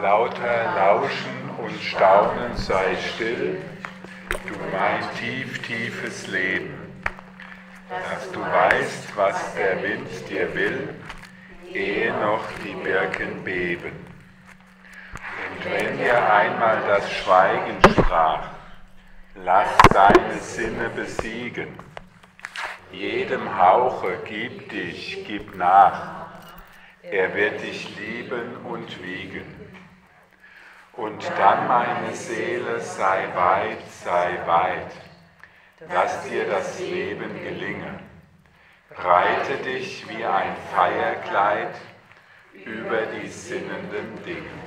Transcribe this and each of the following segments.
lauter Lauschen und Staunen sei still, du mein tief, tiefes Leben, dass du weißt, was der Wind dir will, ehe noch die Birken beben. Und wenn dir einmal das Schweigen sprach, lass deine Sinne besiegen. Jedem Hauche gib dich, gib nach. Er wird dich lieben und wiegen. Und dann, meine Seele, sei weit, sei weit, dass dir das Leben gelinge. Breite dich wie ein Feierkleid über die sinnenden Dinge.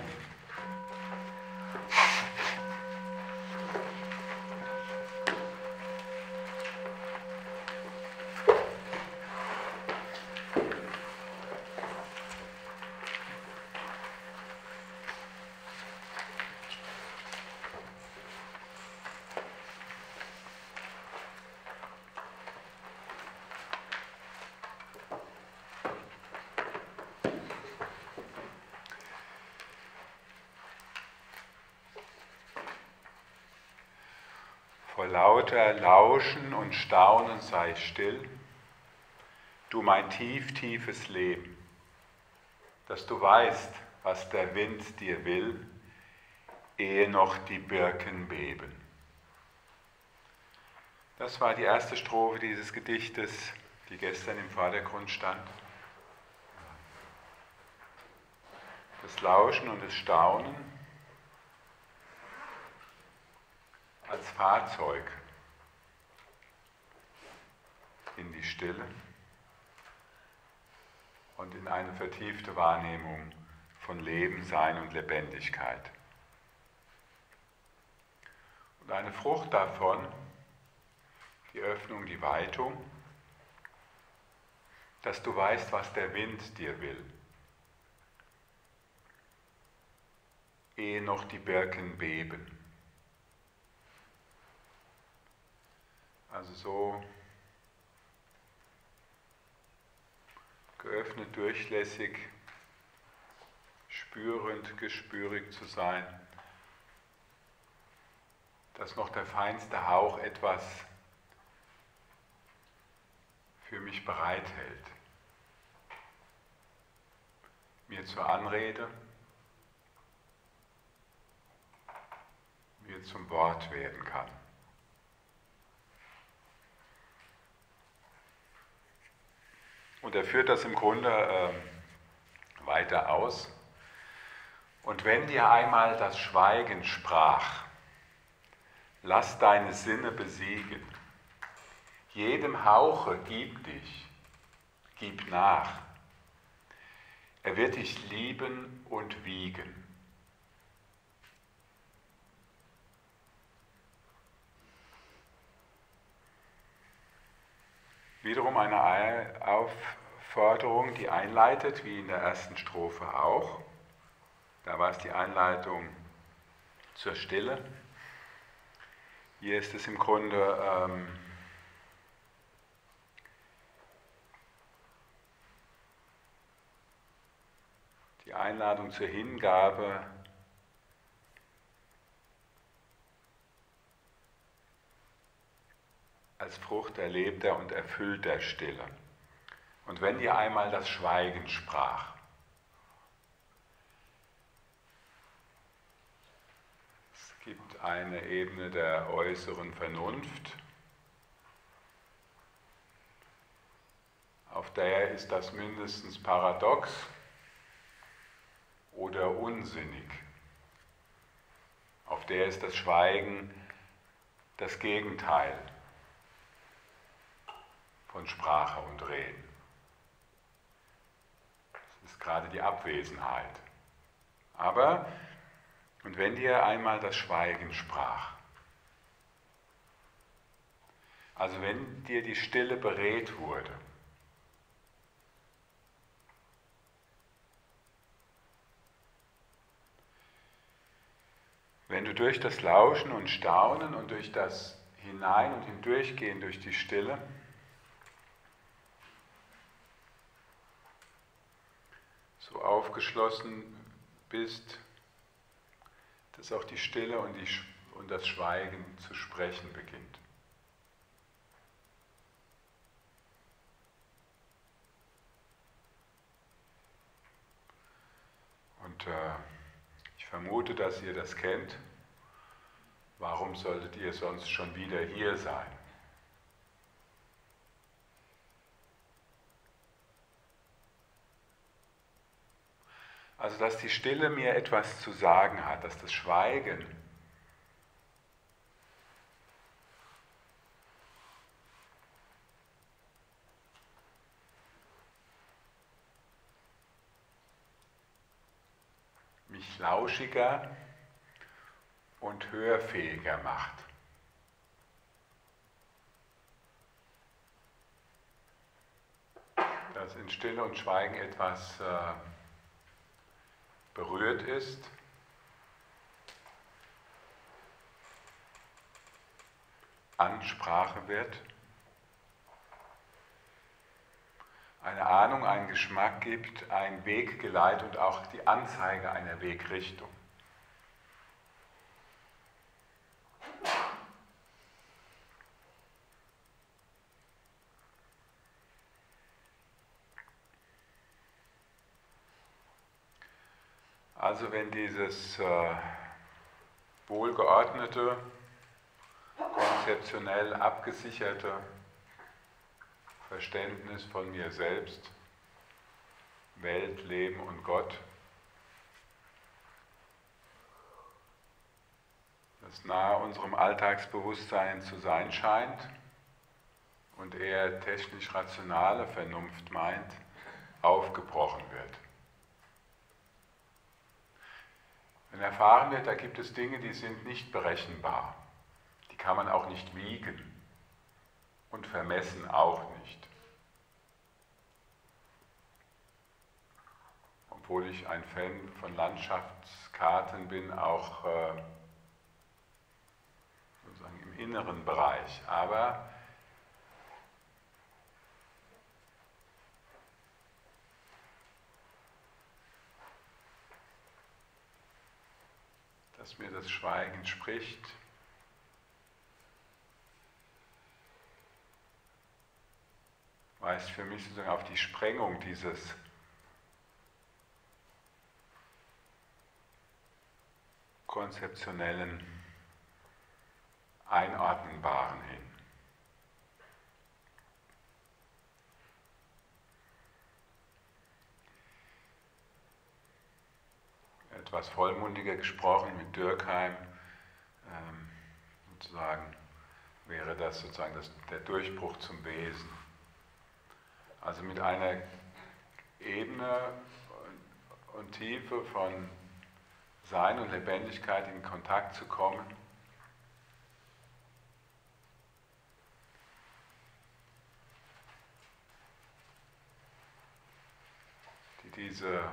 Vor lauter Lauschen und Staunen sei still, du mein tief, tiefes Leben, dass du weißt, was der Wind dir will, ehe noch die Birken beben. Das war die erste Strophe dieses Gedichtes, die gestern im Vordergrund stand. Das Lauschen und das Staunen als Fahrzeug in die Stille und in eine vertiefte Wahrnehmung von Leben, Sein und Lebendigkeit. Und eine Frucht davon, die Öffnung, die Weitung, dass du weißt, was der Wind dir will, ehe noch die Birken beben. Also so geöffnet, durchlässig, spürend, gespürig zu sein, dass noch der feinste Hauch etwas für mich bereithält, mir zur Anrede, mir zum Wort werden kann. Und er führt das im Grunde äh, weiter aus. Und wenn dir einmal das Schweigen sprach, lass deine Sinne besiegen. Jedem Hauche gib dich, gib nach. Er wird dich lieben und wiegen. Wiederum eine Aufforderung, die einleitet, wie in der ersten Strophe auch. Da war es die Einleitung zur Stille. Hier ist es im Grunde ähm, die Einladung zur Hingabe als Frucht erlebter und erfüllter Stille. Und wenn dir einmal das Schweigen sprach, es gibt eine Ebene der äußeren Vernunft, auf der ist das mindestens paradox oder unsinnig. Auf der ist das Schweigen das Gegenteil von Sprache und Reden. Das ist gerade die Abwesenheit. Aber, und wenn dir einmal das Schweigen sprach, also wenn dir die Stille beredt wurde, wenn du durch das Lauschen und Staunen und durch das Hinein- und Hindurchgehen durch die Stille so aufgeschlossen bist dass auch die Stille und, die, und das Schweigen zu sprechen beginnt. Und äh, ich vermute, dass ihr das kennt. Warum solltet ihr sonst schon wieder hier sein? Also, dass die Stille mir etwas zu sagen hat, dass das Schweigen mich lauschiger und hörfähiger macht. Dass in Stille und Schweigen etwas äh, berührt ist, Ansprache wird, eine Ahnung, einen Geschmack gibt, einen Weg geleitet und auch die Anzeige einer Wegrichtung. Also wenn dieses äh, wohlgeordnete, konzeptionell abgesicherte Verständnis von mir selbst, Welt, Leben und Gott, das nahe unserem Alltagsbewusstsein zu sein scheint und eher technisch rationale Vernunft meint, aufgebrochen wird. Wenn erfahren wird, da gibt es Dinge, die sind nicht berechenbar. Die kann man auch nicht wiegen und vermessen auch nicht. Obwohl ich ein Fan von Landschaftskarten bin, auch äh, sozusagen im inneren Bereich. Aber dass mir das Schweigen spricht. Weist für mich sozusagen auf die Sprengung dieses konzeptionellen, einordnenbaren hin. Etwas vollmundiger gesprochen mit Dürkheim, ähm, sozusagen wäre das sozusagen das, der Durchbruch zum Wesen. Also mit einer Ebene und, und Tiefe von Sein und Lebendigkeit in Kontakt zu kommen, die diese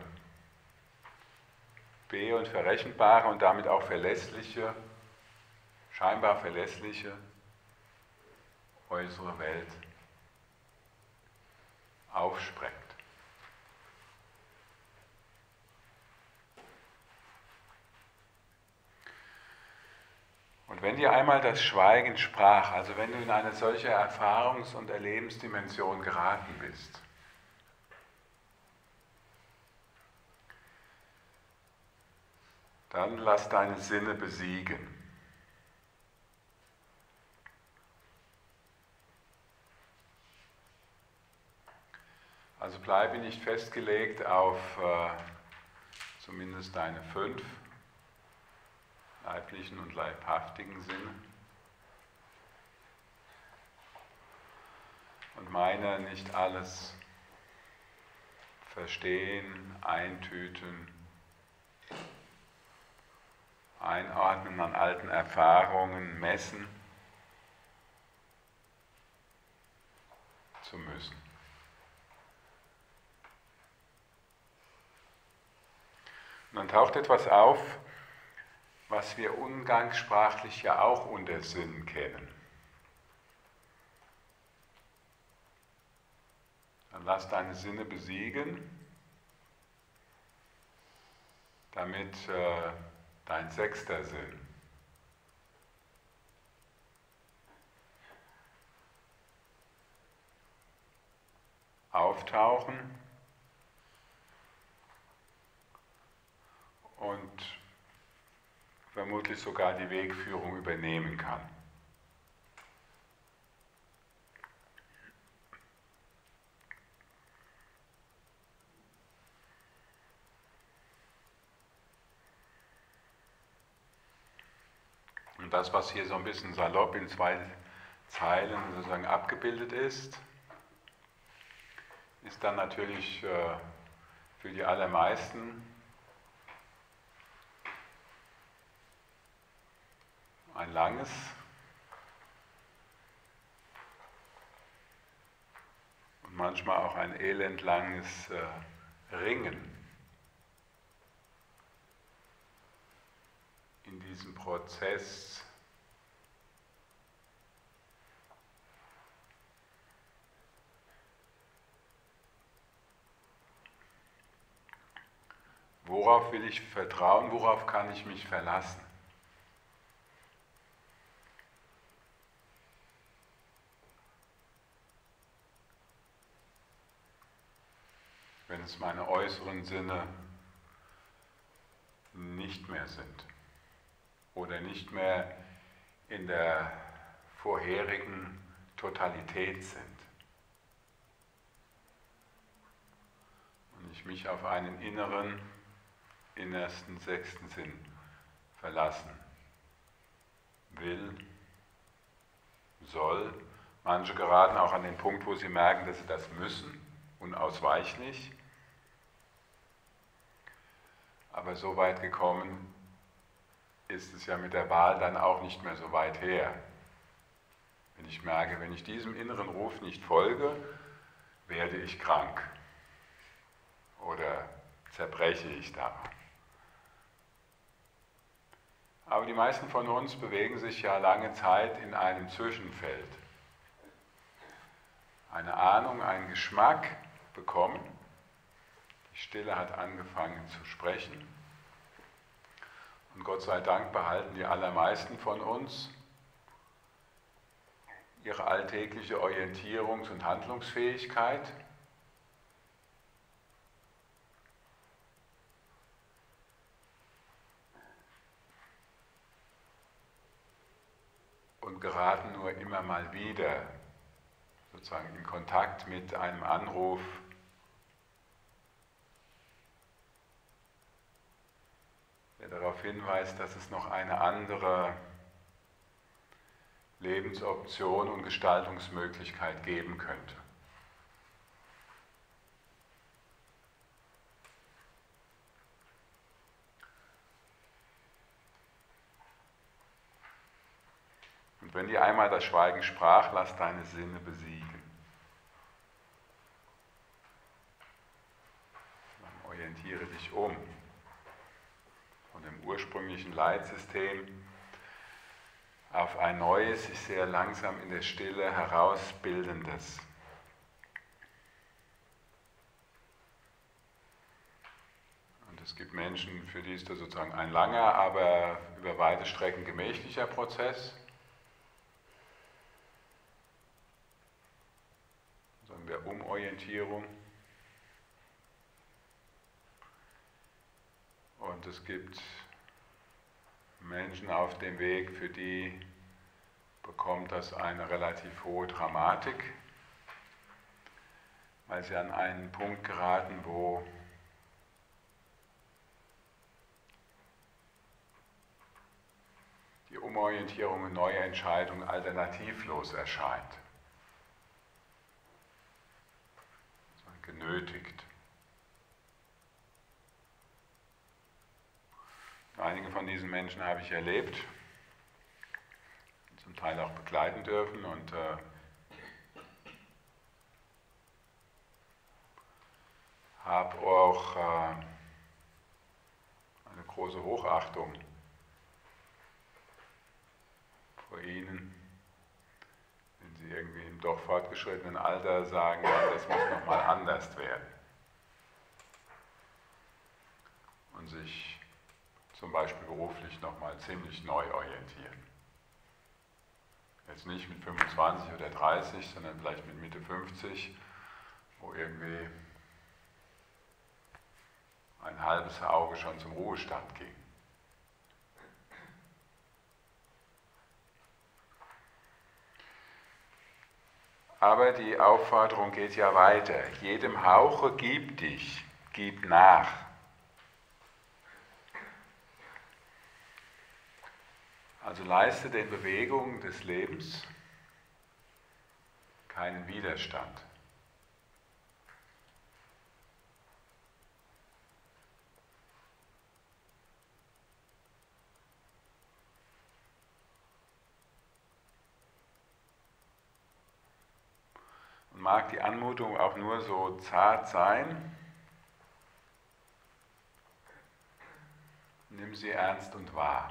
B und verrechenbare und damit auch verlässliche, scheinbar verlässliche äußere Welt aufsprengt. Und wenn dir einmal das Schweigen sprach, also wenn du in eine solche Erfahrungs- und Erlebensdimension geraten bist, Dann lass deine Sinne besiegen. Also bleibe nicht festgelegt auf äh, zumindest deine fünf leiblichen und leibhaftigen Sinne. Und meine nicht alles verstehen, eintüten, einordnen an alten Erfahrungen, messen zu müssen. Und dann taucht etwas auf, was wir umgangssprachlich ja auch unter Sinn kennen. Dann lass deine Sinne besiegen, damit äh, dein sechster Sinn. Auftauchen und vermutlich sogar die Wegführung übernehmen kann. Und das, was hier so ein bisschen salopp in zwei Zeilen sozusagen abgebildet ist, ist dann natürlich äh, für die allermeisten ein langes und manchmal auch ein elendlanges äh, Ringen in diesem Prozess Worauf will ich vertrauen? Worauf kann ich mich verlassen? Wenn es meine äußeren Sinne nicht mehr sind oder nicht mehr in der vorherigen Totalität sind. Und ich mich auf einen inneren, innersten sechsten Sinn verlassen will, soll. Manche geraten auch an den Punkt, wo sie merken, dass sie das müssen, unausweichlich. Aber so weit gekommen ist es ja mit der Wahl dann auch nicht mehr so weit her. Wenn ich merke, wenn ich diesem inneren Ruf nicht folge, werde ich krank oder zerbreche ich daran. Aber die meisten von uns bewegen sich ja lange Zeit in einem Zwischenfeld. Eine Ahnung, einen Geschmack bekommen. Die Stille hat angefangen zu sprechen. Und Gott sei Dank behalten die allermeisten von uns ihre alltägliche Orientierungs- und Handlungsfähigkeit. Und geraten nur immer mal wieder sozusagen in Kontakt mit einem Anruf der darauf hinweist, dass es noch eine andere Lebensoption und Gestaltungsmöglichkeit geben könnte. Wenn dir einmal das Schweigen sprach, lass deine Sinne besiegen. Dann orientiere dich um dem ursprünglichen Leitsystem auf ein neues, sich sehr langsam in der Stille herausbildendes. Und es gibt Menschen, für die ist das sozusagen ein langer, aber über weite Strecken gemächlicher Prozess. Sagen wir Umorientierung. Und es gibt Menschen auf dem Weg, für die bekommt das eine relativ hohe Dramatik, weil sie an einen Punkt geraten, wo die Umorientierung und neue Entscheidung alternativlos erscheint. Genötigt. Einige von diesen Menschen habe ich erlebt, zum Teil auch begleiten dürfen und äh, habe auch äh, eine große Hochachtung vor Ihnen, Sie irgendwie im doch fortgeschrittenen Alter sagen, das muss nochmal anders werden und sich zum Beispiel beruflich nochmal ziemlich neu orientieren. Jetzt nicht mit 25 oder 30, sondern vielleicht mit Mitte 50, wo irgendwie ein halbes Auge schon zum Ruhestand ging. Aber die Aufforderung geht ja weiter. Jedem Hauche gib dich, gib nach. Also leiste den Bewegungen des Lebens keinen Widerstand. Mag die Anmutung auch nur so zart sein, nimm sie ernst und wahr.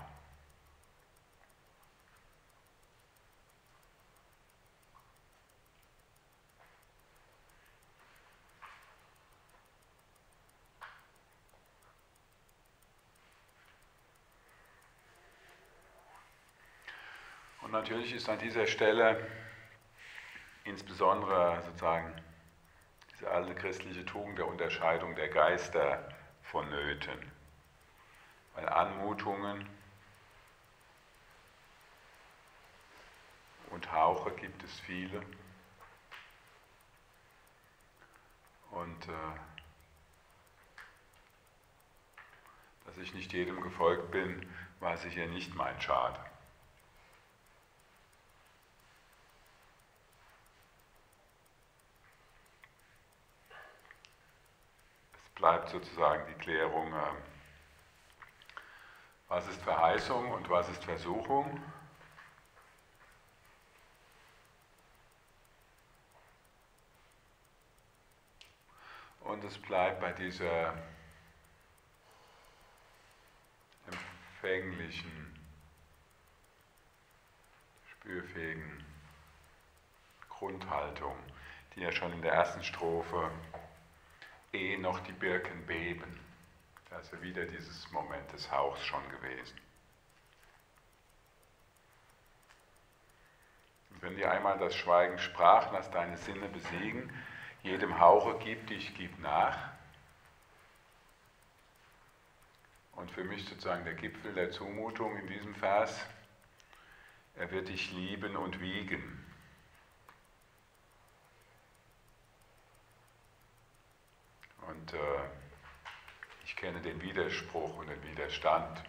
natürlich ist an dieser Stelle insbesondere sozusagen diese alte christliche Tugend der Unterscheidung der Geister vonnöten. Weil Anmutungen und Hauche gibt es viele. Und äh, dass ich nicht jedem gefolgt bin, war sicher nicht mein Schade. Bleibt sozusagen die Klärung, ähm, was ist Verheißung und was ist Versuchung. Und es bleibt bei dieser empfänglichen, spürfähigen Grundhaltung, die ja schon in der ersten Strophe ehe noch die Birken beben. Ja wieder dieses Moment des Hauchs schon gewesen. Und wenn dir einmal das Schweigen sprach, lass deine Sinne besiegen, jedem Hauche gib dich, gib nach. Und für mich sozusagen der Gipfel der Zumutung in diesem Vers, er wird dich lieben und wiegen. Und äh, ich kenne den Widerspruch und den Widerstand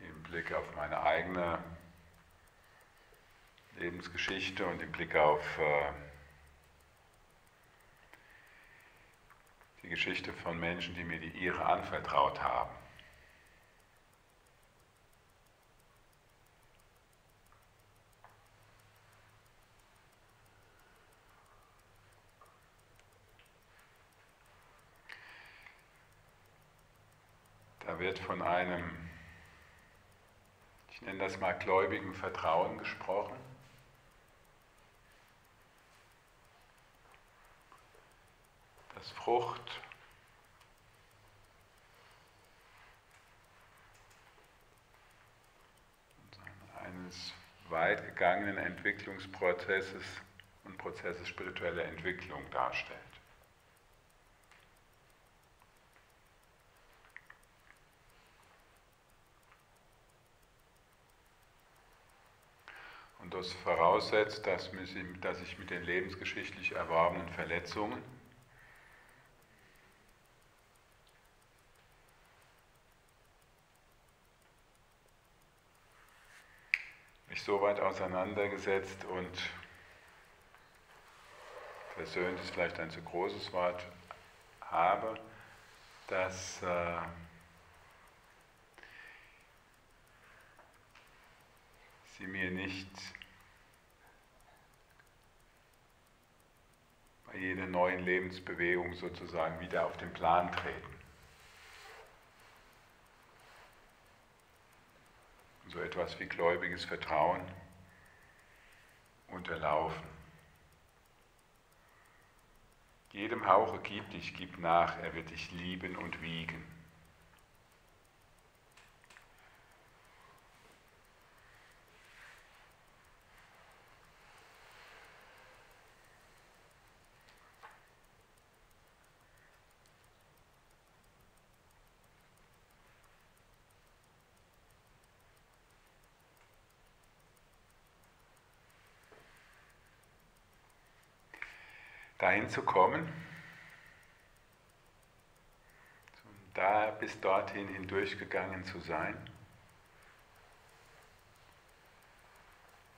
im Blick auf meine eigene Lebensgeschichte und im Blick auf äh, die Geschichte von Menschen, die mir die ihre anvertraut haben. Wird von einem, ich nenne das mal gläubigen Vertrauen gesprochen. Das Frucht eines weit gegangenen Entwicklungsprozesses und Prozesses spiritueller Entwicklung darstellt. Und das voraussetzt, dass, ich mit den lebensgeschichtlich erworbenen Verletzungen mich so weit auseinandergesetzt und versöhnt ist vielleicht ein zu großes Wort, habe, dass äh, sie mir nicht bei jeder neuen Lebensbewegung sozusagen wieder auf den Plan treten. So etwas wie gläubiges Vertrauen unterlaufen. Jedem Hauche gib dich, gib nach, er wird dich lieben und wiegen. Dahin zu kommen, da bis dorthin hindurchgegangen zu sein,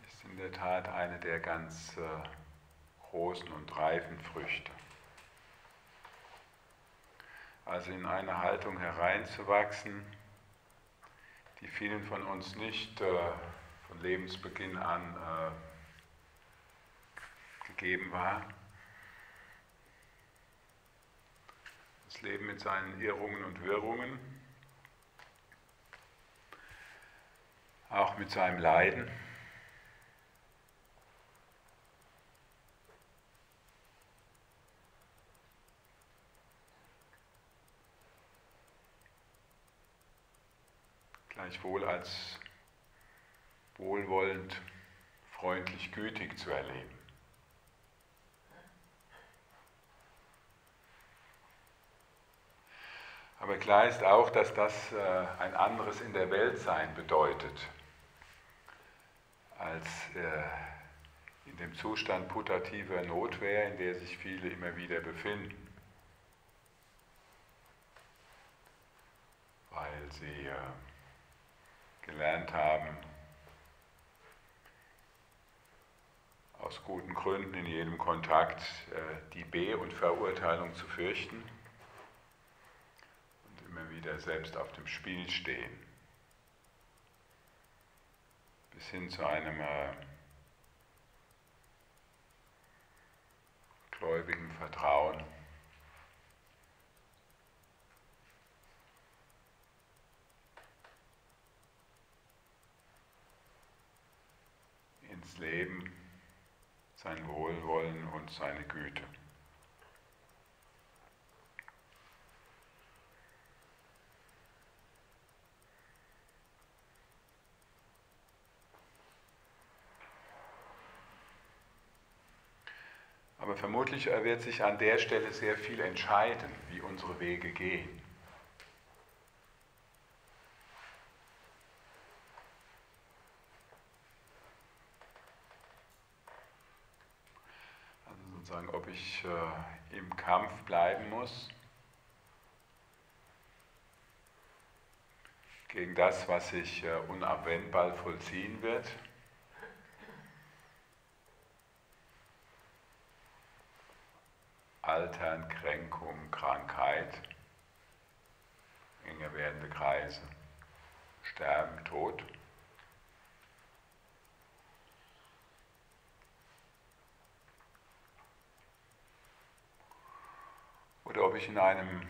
ist in der Tat eine der ganz äh, großen und reifen Früchte. Also in eine Haltung hereinzuwachsen, die vielen von uns nicht äh, von Lebensbeginn an äh, gegeben war. Das Leben mit seinen Irrungen und Wirrungen, auch mit seinem Leiden. Gleichwohl als wohlwollend, freundlich, gütig zu erleben. Aber klar ist auch, dass das äh, ein anderes in der Welt sein bedeutet, als äh, in dem Zustand putativer Notwehr, in der sich viele immer wieder befinden. Weil sie äh, gelernt haben, aus guten Gründen in jedem Kontakt die Be- und Verurteilung zu fürchten immer wieder selbst auf dem Spiel stehen. Bis hin zu einem äh, gläubigen Vertrauen. ins Leben, sein Wohlwollen und seine Güte. Aber vermutlich wird sich an der Stelle sehr viel entscheiden, wie unsere Wege gehen. Also sozusagen, ob ich äh, im Kampf bleiben muss gegen das, was sich äh, unabwendbar vollziehen wird. Altern, Kränkung, Krankheit, enger werdende Kreise, Sterben, Tod. Oder ob ich in einem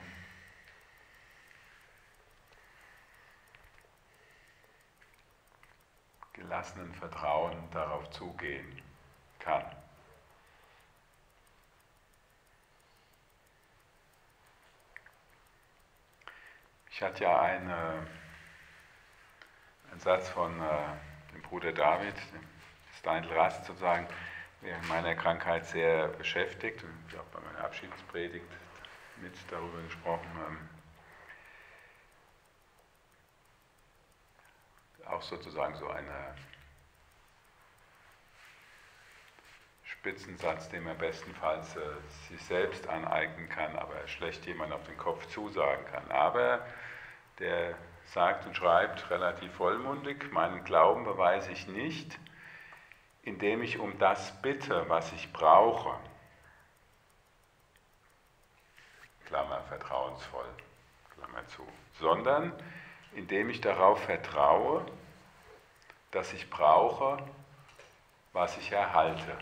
gelassenen Vertrauen darauf zugehen kann. Ich hatte ja eine, einen Satz von äh, dem Bruder David, Steindl Rast sozusagen, während meiner Krankheit sehr beschäftigt. Und ich habe bei meiner Abschiedspredigt mit darüber gesprochen. Ähm, auch sozusagen so eine Spitzensatz, den man bestenfalls äh, sich selbst aneignen kann, aber schlecht jemand auf den Kopf zusagen kann. Aber der sagt und schreibt relativ vollmundig, meinen Glauben beweise ich nicht, indem ich um das bitte, was ich brauche. Klammer vertrauensvoll, Klammer zu, sondern indem ich darauf vertraue, dass ich brauche, was ich erhalte.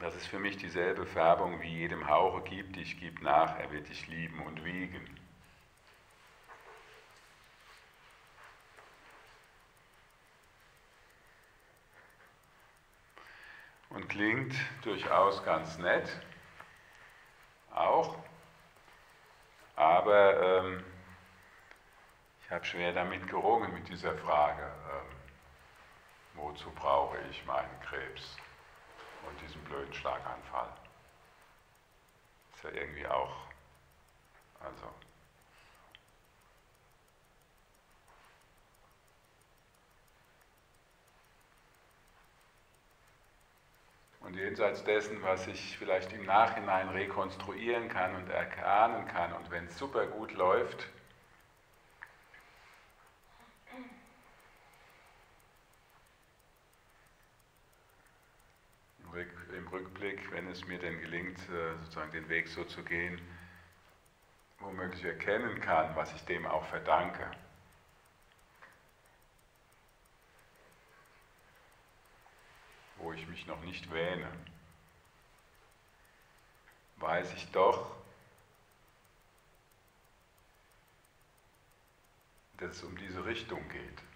Das ist für mich dieselbe Färbung wie jedem Hauche, gib dich, gib nach, er wird dich lieben und wiegen. Und klingt durchaus ganz nett, auch, aber ähm, ich habe schwer damit gerungen mit dieser Frage, ähm, wozu brauche ich meinen Krebs? Und diesen blöden Schlaganfall. Ist ja irgendwie auch, also Und jenseits dessen, was ich vielleicht im Nachhinein rekonstruieren kann und erahnen kann, und wenn es super gut läuft, im Rückblick, wenn es mir denn gelingt, äh, sozusagen den Weg so zu gehen, womöglich erkennen kann, was ich dem auch verdanke. wo ich mich noch nicht wähne, weiß ich doch, dass es um diese Richtung geht.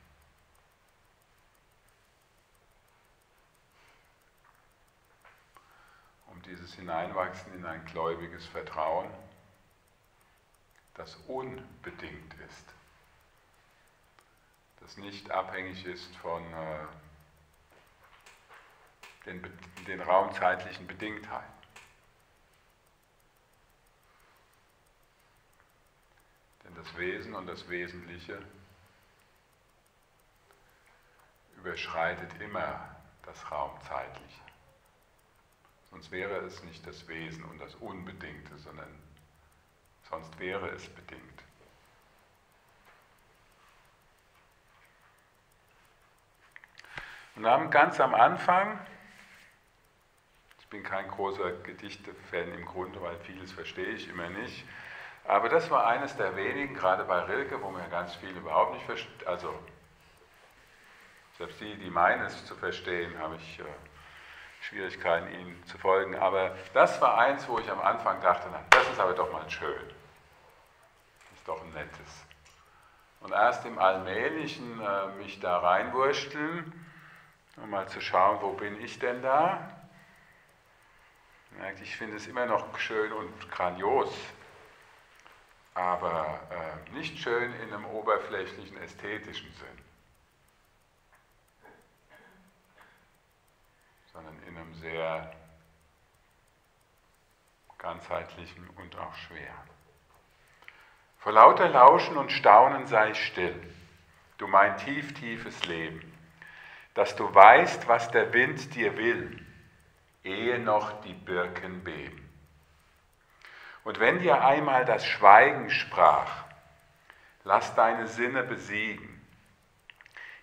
Dieses Hineinwachsen in ein gläubiges Vertrauen, das unbedingt ist, das nicht abhängig ist von äh, den, den raumzeitlichen Bedingtheiten. Denn das Wesen und das Wesentliche überschreitet immer das Raumzeitliche. Sonst wäre es nicht das Wesen und das Unbedingte, sondern sonst wäre es bedingt. Und dann ganz am Anfang bin kein großer Gedichte-Fan im Grunde, weil vieles verstehe ich immer nicht. Aber das war eines der wenigen, gerade bei Rilke, wo mir ganz viel überhaupt nicht versteht. Also, selbst die, die meinen es zu verstehen, habe ich äh, Schwierigkeiten, ihnen zu folgen. Aber das war eins, wo ich am Anfang dachte, na, das ist aber doch mal schön. Das ist doch ein nettes. Und erst im Allmählichen äh, mich da reinwursteln, um mal zu schauen, wo bin ich denn da? Ich finde es immer noch schön und grandios, aber äh, nicht schön in einem oberflächlichen ästhetischen Sinn, sondern in sehr ganzheitlichen und auch schwer. Vor lauter Lauschen und Staunen sei still, du mein tief, tiefes Leben, dass du weißt, was der Wind dir will ehe noch die Birken beben. Und wenn dir einmal das Schweigen sprach, lass deine Sinne besiegen.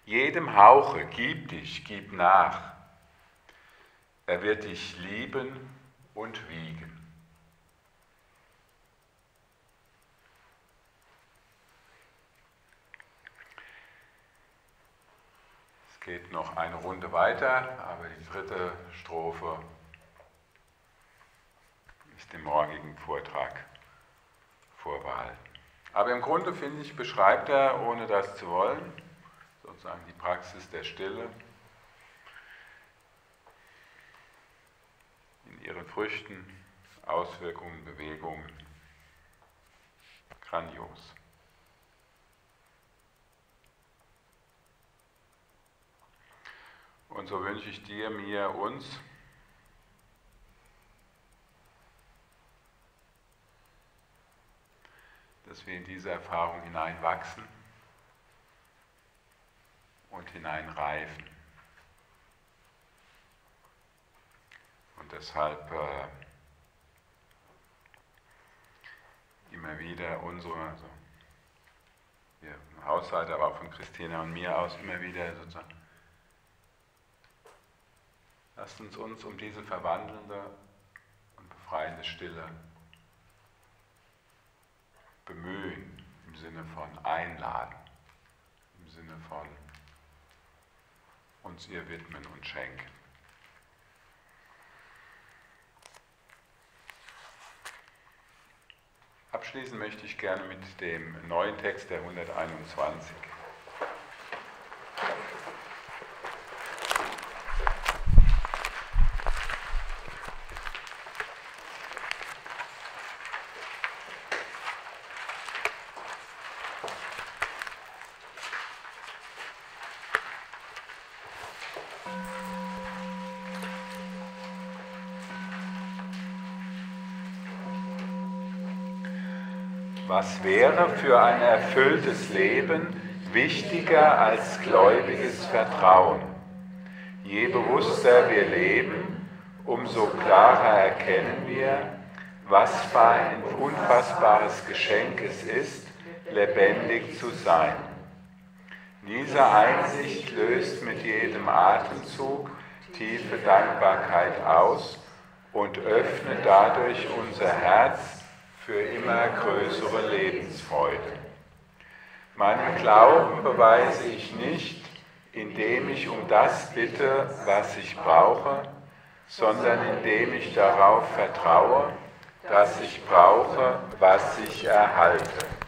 Jedem Hauche gib dich, gib nach. Er wird dich lieben und wiegen. geht noch eine Runde weiter, aber die dritte Strophe ist im morgigen Vortrag vorbehalten. Aber im Grunde, finde ich, beschreibt er, ohne das zu wollen, sozusagen die Praxis der Stille ihren Früchten, Auswirkungen, Bewegungen. Grandios. Und so wünsche ich dir, mir, uns, dass wir in diese Erfahrung hineinwachsen und hineinreifen. Und deshalb äh, immer wieder unsere, also wir Hausseite, aber auch von Christina und mir aus immer wieder sozusagen Lasst uns uns um diese verwandelnde und befreiende Stille bemühen, im Sinne von einladen, im Sinne von uns ihr widmen und schenken. Abschließen möchte ich gerne mit dem neuen Text der 121. wäre für ein erfülltes Leben wichtiger als gläubiges Vertrauen? Je bewusster wir leben, umso klarer erkennen wir, was für ein unfassbares Geschenk es ist, lebendig zu sein. Diese Einsicht löst mit jedem Atemzug tiefe Dankbarkeit aus und öffnet dadurch unser Herz für immer größere Lebensfreude. Meinen Glauben beweise ich nicht, indem ich um das bitte, was ich brauche, sondern indem ich darauf vertraue, dass ich brauche, was ich erhalte.